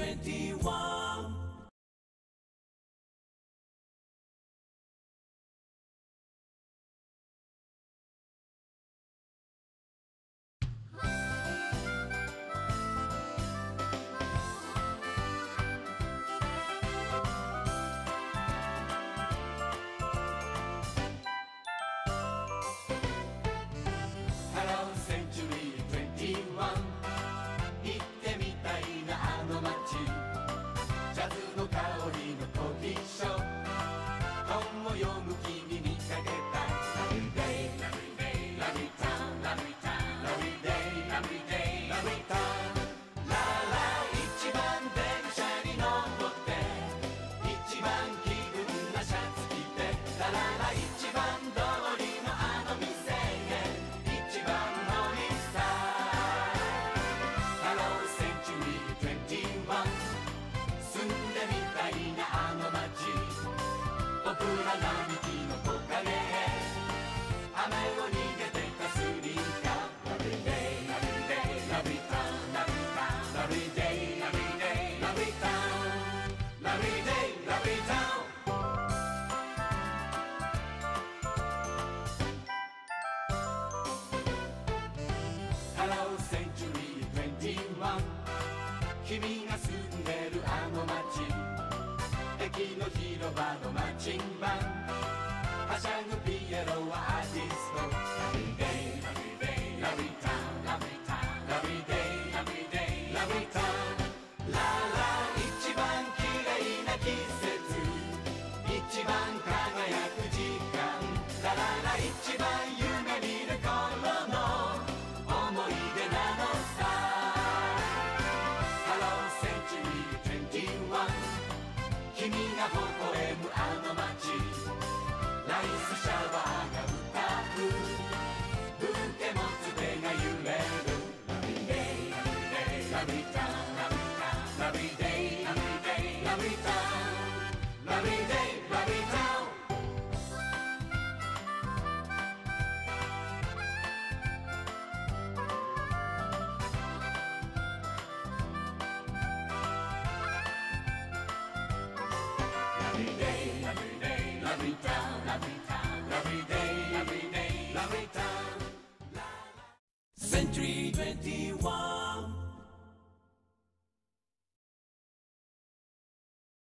2021. 君が住んでるあの街。駅の広場のマッチンバンはしゃぐピエロはアーティスト。シャワーが歌うブーケ持がゆれるライライラタラタライライラタライラタラタ every day, every day, La La, la. Century 21.